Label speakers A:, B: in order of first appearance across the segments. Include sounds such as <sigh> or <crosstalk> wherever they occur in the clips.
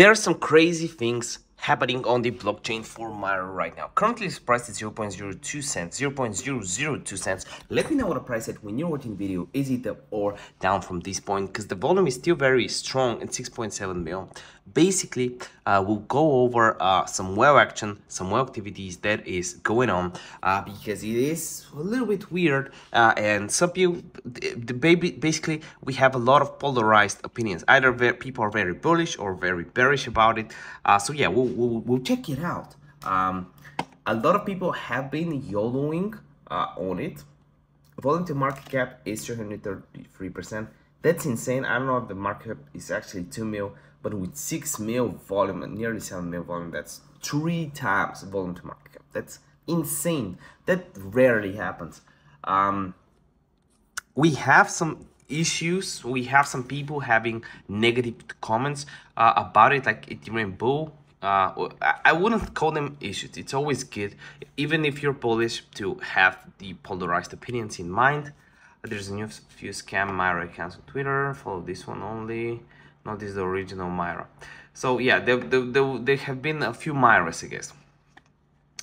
A: There are some crazy things happening on the blockchain for Myra right now. Currently it's priced at 0.02 cents, 0.002 cents. Let me know what the price at when you're watching video. Is it up or down from this point? Because the volume is still very strong at 6.7 mil. Basically, uh, we'll go over uh, some whale action, some whale activities that is going on uh, because it is a little bit weird uh, and some people, the baby, basically we have a lot of polarized opinions. Either people are very bullish or very bearish about it. Uh, so yeah, we'll we'll, we'll check it out. Um, a lot of people have been YOLOing uh, on it. Volume to market cap is 333%. That's insane. I don't know if the market is actually 2 mil, but with 6 mil volume nearly 7 mil volume, that's three times volume to market cap. That's insane. That rarely happens. Um, we have some issues. We have some people having negative comments uh, about it, like Ethereum Bull uh, I wouldn't call them issues. It's always good, even if you're bullish, to have the polarized opinions in mind. There's a new few scam Myra accounts on Twitter. Follow this one only. Not this the original Myra. So yeah, there, there, there, there have been a few Myras, I guess.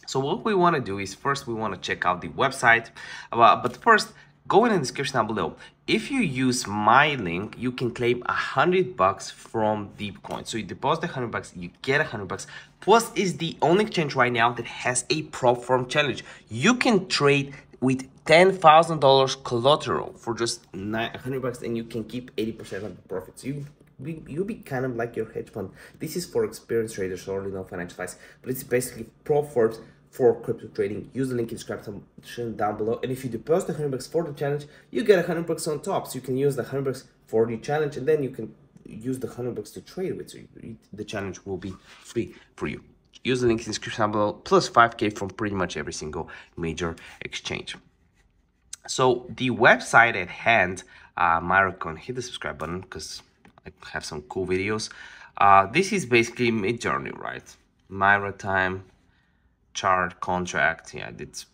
A: So what we want to do is first we want to check out the website. Uh, but first, go in the description down below. If you use my link, you can claim a hundred bucks from Deepcoin. So you deposit a hundred bucks, you get a hundred bucks. Plus is the only exchange right now that has a prop firm challenge. You can trade with $10,000 collateral for just 100 bucks and you can keep 80% of the profits. You be, you'll be kind of like your hedge fund. This is for experienced traders who already know financial advice, but it's basically prop firms for crypto trading. Use the link in the description down below. And if you deposit 100 bucks for the challenge, you get 100 bucks on top. So you can use the 100 bucks for the challenge and then you can use the 100 bucks to trade with. So the challenge will be free for you. Use the link in the description down below, plus 5k from pretty much every single major exchange. So the website at hand, uh, Myracon, hit the subscribe button because I have some cool videos. Uh, this is basically Midjourney, right? Myra time, chart contract. Yeah it's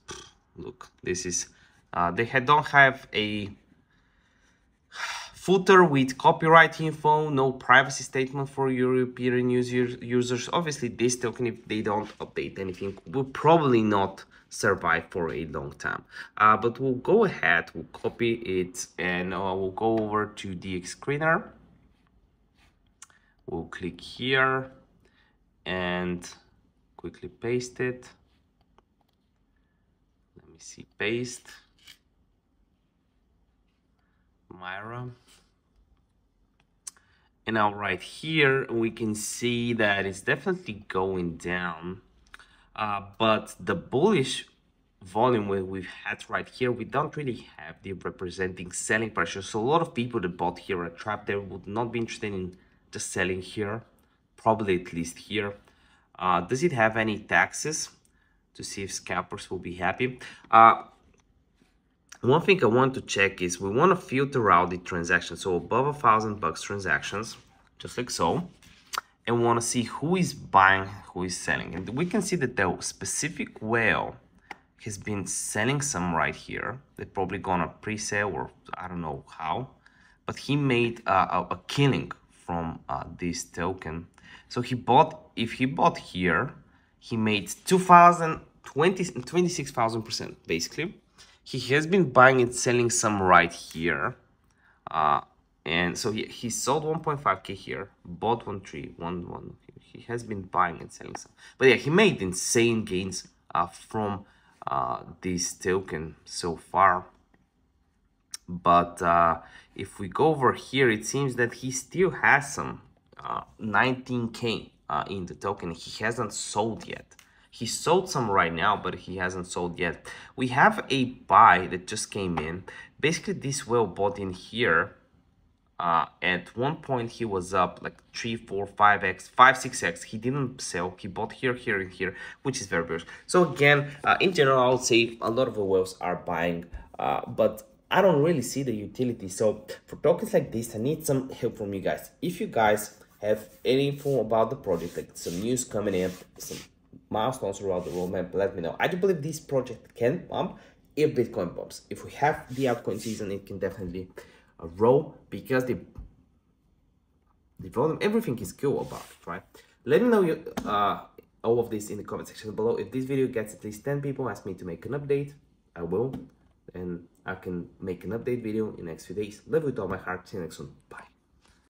A: look this is uh, they don't have a <sighs> footer with copyright info no privacy statement for european users users. Obviously this token if they don't update anything will probably not survive for a long time. Uh, but we'll go ahead we'll copy it and uh, we'll go over to the screener. We'll click here and quickly paste it. Let me see paste. Myra. And now right here we can see that it's definitely going down uh, but the bullish volume we've had right here we don't really have the representing selling pressure. So a lot of people that bought here are trapped. They would not be interested in just selling here probably at least here uh, does it have any taxes to see if scalpers will be happy? Uh, one thing I want to check is we want to filter out the transactions. So above a thousand bucks transactions, just like so. And we want to see who is buying, who is selling. And we can see that the specific whale has been selling some right here. They're probably gonna pre-sale or I don't know how. But he made uh, a, a killing from uh, this token so he bought, if he bought here, he made 2,000, 20, 26,000% basically. He has been buying and selling some right here. Uh, and so he, he sold 1.5k here, bought 1.3, 1, 1. He has been buying and selling some. But yeah, he made insane gains uh, from uh, this token so far. But uh, if we go over here, it seems that he still has some 19k uh, uh, in the token. He hasn't sold yet. He sold some right now but he hasn't sold yet. We have a buy that just came in. Basically this whale bought in here uh, at one point he was up like 3 4 5x 5 6x he didn't sell. He bought here here and here which is very good so again uh, in general i would say a lot of the whales are buying uh, but I don't really see the utility. So for tokens like this, I need some help from you guys. If you guys have any info about the project, like some news coming in, some milestones around the roadmap, let me know. I do believe this project can pump if Bitcoin pumps. If we have the altcoin season, it can definitely uh, roll because the the volume, everything is cool about it, right? Let me know you, uh, all of this in the comment section below. If this video gets at least 10 people ask me to make an update, I will. And I can make an update video in next few days. Love you with all my heart. See you next one. Bye.